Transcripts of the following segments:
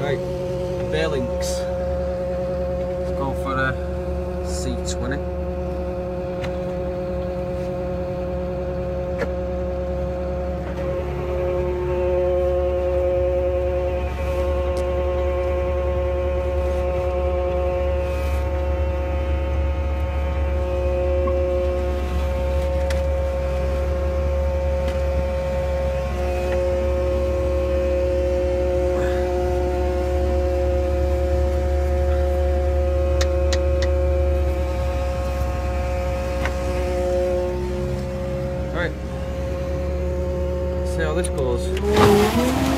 Right, Bear Links. Let's go for a C20. college calls.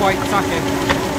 quite tacky.